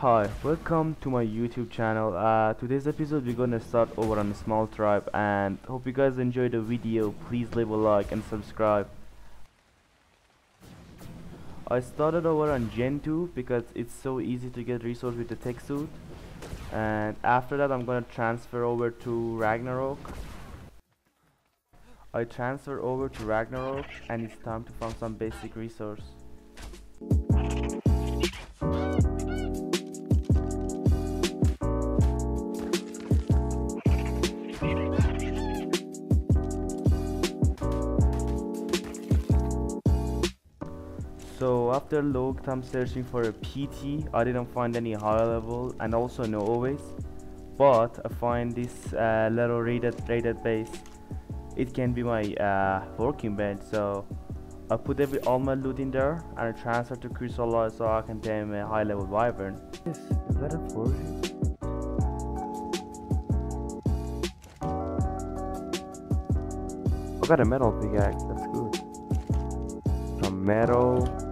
Hi, welcome to my YouTube channel. Uh, today's episode we're gonna start over on a small tribe and hope you guys enjoyed the video. Please leave a like and subscribe. I started over on Gen 2 because it's so easy to get resource with the tech suit and after that I'm gonna transfer over to Ragnarok. I transfer over to Ragnarok and it's time to find some basic resource. So after looked I'm searching for a PT I didn't find any high level and also no always but I find this uh, little rated rated base it can be my uh, working bench so I put every all my loot in there and I transfer to Crystal so I can tame a high level wyvern. Yes, is that a forge? I got a metal pickaxe, that's good. Some metal,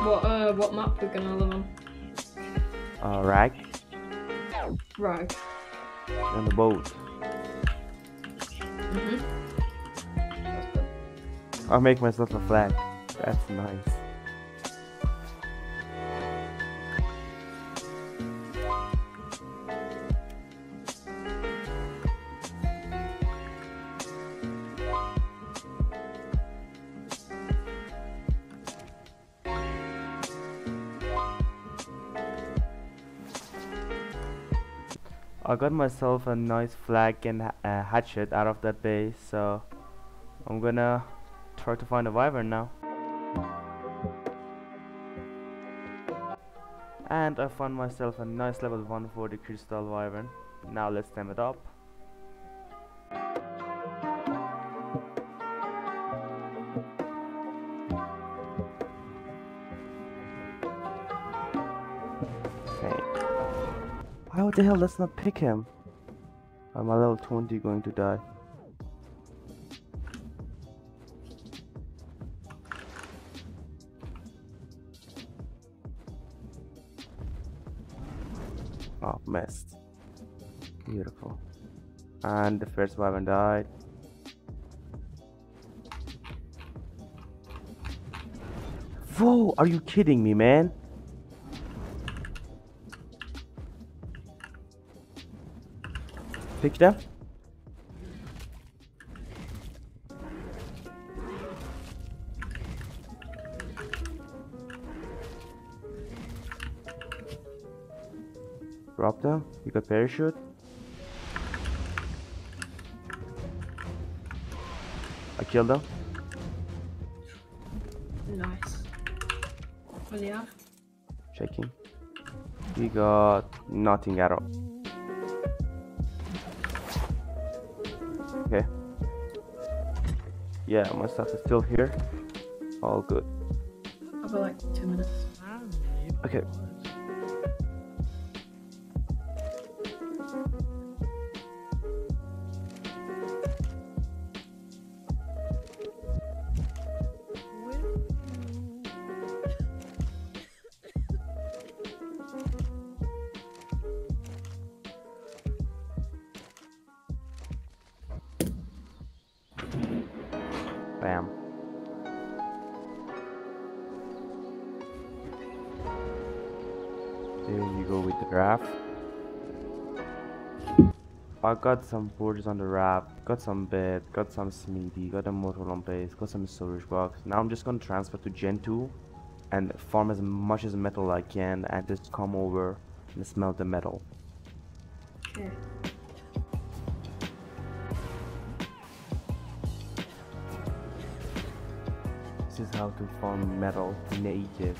What uh what map we're gonna live on? Uh, rag Right. on the boat. Mhm. That's good. I'll make myself a flag. That's nice. I got myself a nice flag and ha- uh, hatchet out of that base, so I'm gonna try to find a wyvern now. And I found myself a nice level 140 crystal wyvern. Now let's tame it up. Why the hell? Let's not pick him. I'm a level 20 going to die. Missed. Beautiful. And the first wyvern died. Whoa, are you kidding me, man? Pick them? Drop them. You got parachute. I killed them. Nice. Well yeah. Checking. We got nothing at all. Okay. Yeah, my stuff is still here. All good. I'll like two minutes. Okay. Bam. There you go with the raft. I got some boards on the raft, got some bed, got some smithy, got a motor on base, got some storage box. Now I'm just gonna transfer to Gen 2 and farm as much as metal I can and just come over and smelt the metal. Okay. This is how to farm metal native.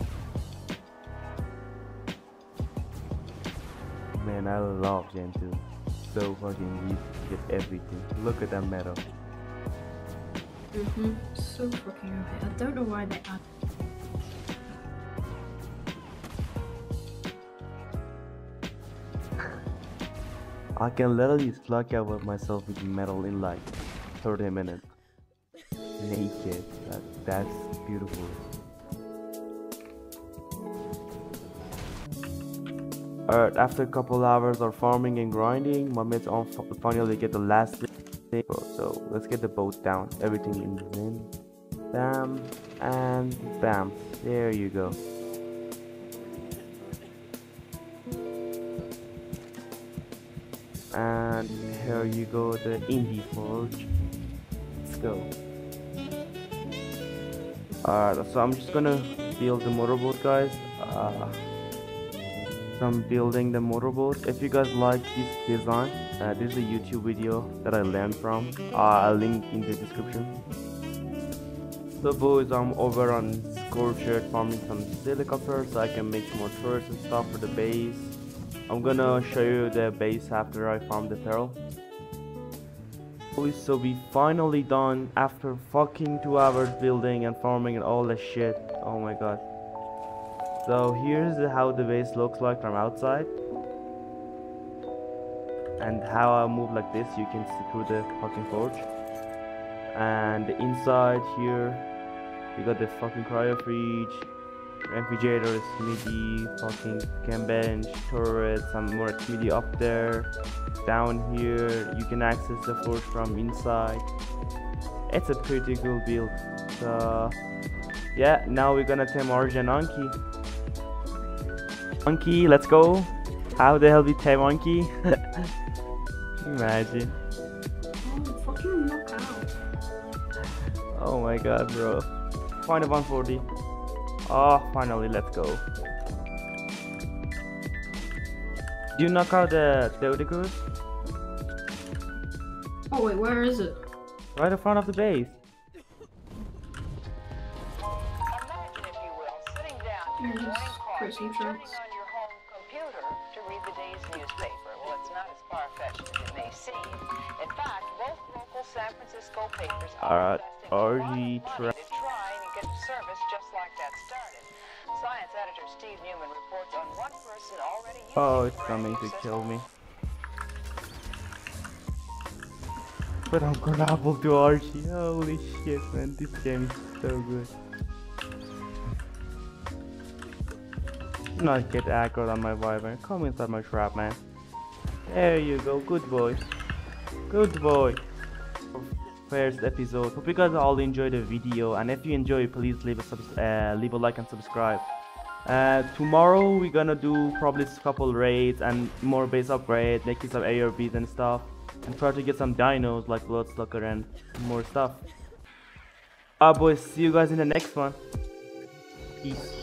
man. I love Gen 2. So fucking easy to get everything. Look at that metal. Mm-hmm. So fucking OP. I don't know why they add. I can literally slug out myself with metal in like 30 minutes. Naked. That, that's beautiful. Alright, after a couple hours of farming and grinding, my mates on finally get the last thing. So let's get the boat down. Everything in. the Bam and bam. There you go. and here you go the indie forge let's go alright so I'm just gonna build the motorboat guys. Uh, so I'm building the motorboat if you guys like this design uh, this is a YouTube video that I learned from. Uh, I'll link in the description. So boys I'm over on Scorched farming some silica so I can make more turrets and stuff for the base. I'm gonna show you the base after I farm the pearl. So we finally done after fucking two hours building and farming and all that shit. Oh my god. So here's how the base looks like from outside. And how I move like this, you can see through the fucking forge. And inside here, we got the fucking cryo fridge, refrigerator, smithy, fucking cam bench, turret, some more smithy up there. Down here, you can access the forge from inside. It's a pretty cool build. So, yeah, now we're gonna tame Origin Anki. Anki, let's go. How the hell we tame Anki? Imagine. Oh, fucking knockout. Oh my god, bro. Find a 140. Oh, finally, let's go. Do you knock out the Theodicus? Oh wait, where is it? Right in front of the base. Imagine, if you will, sitting down to your just morning create coffee, some turning tracks. on your home computer to read the day's newspaper. Well, it's not as far-fetched as it may seem. In fact, both local San Francisco papers are Alright, investing a lot of RG money Science editor Steve Newman reports on one person already Oh, it's coming to kill me. But I'm gonna to Archie. Holy shit, man. This game is so good. Not get aggro on my Wyvern. Come inside my trap, man. There you go. Good boy. Good boy. First episode. Hope you guys all enjoyed the video. And if you enjoy, please leave a uh, leave a like and subscribe. Uh, tomorrow we're gonna do probably a couple raids and more base upgrade, making some ARBs and stuff, and try to get some dinos like Bloodsucker and more stuff. Ah boys, see you guys in the next one. Peace.